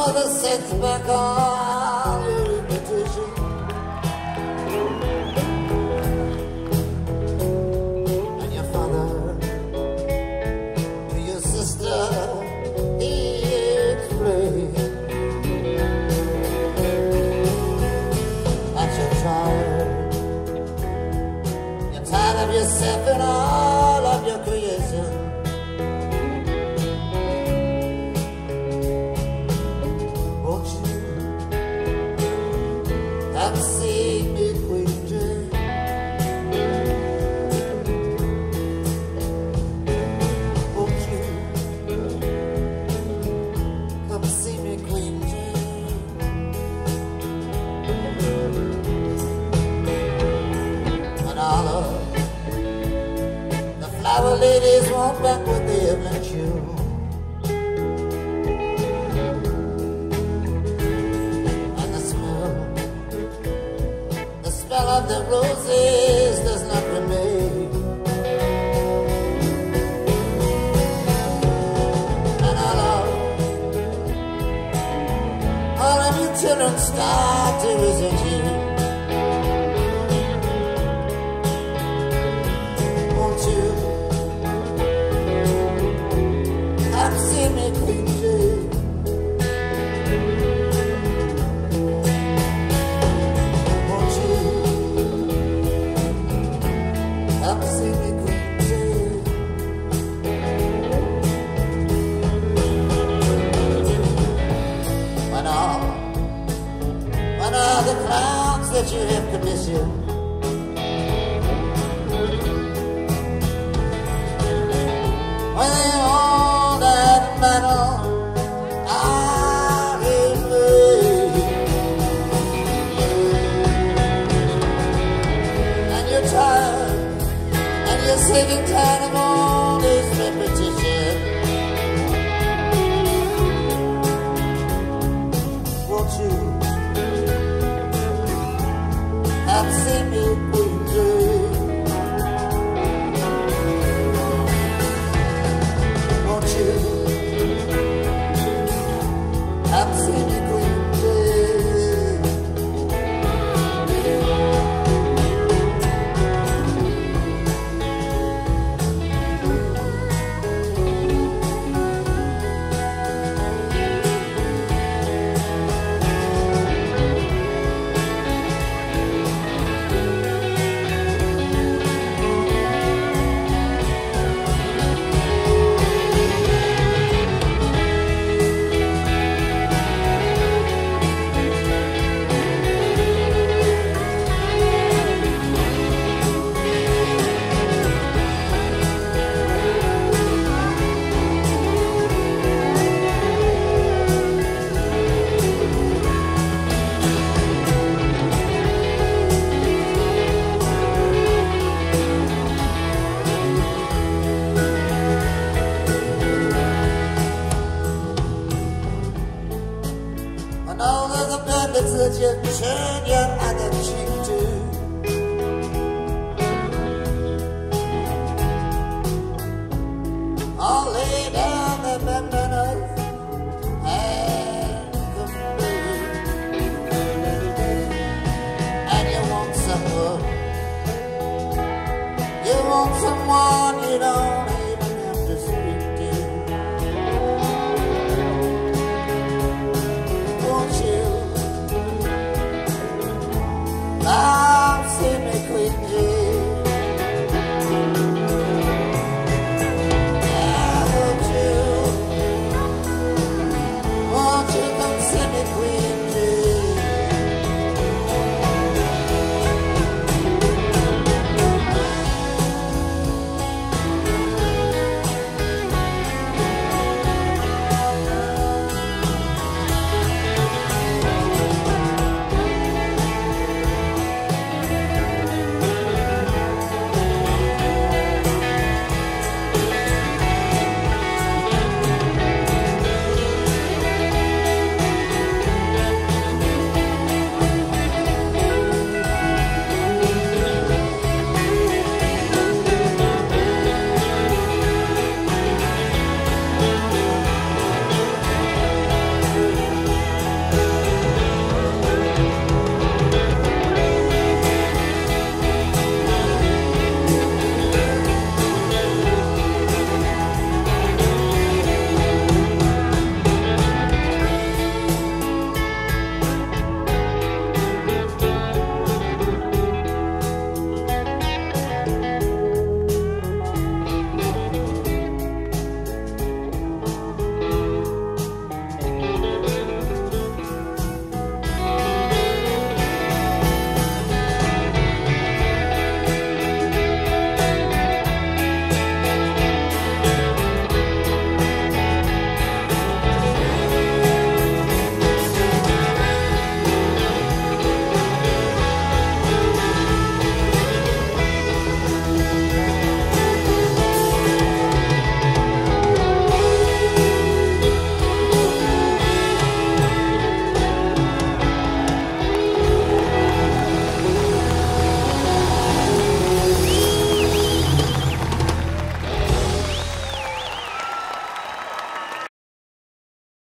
mother sits back on her petition. And your father, your sister. Our ladies walk back what the have lent you. And the smell, the smell of the roses does not remain. And I love, all of you children start to resent you. tradition. Well, ser meu could turn your eyes?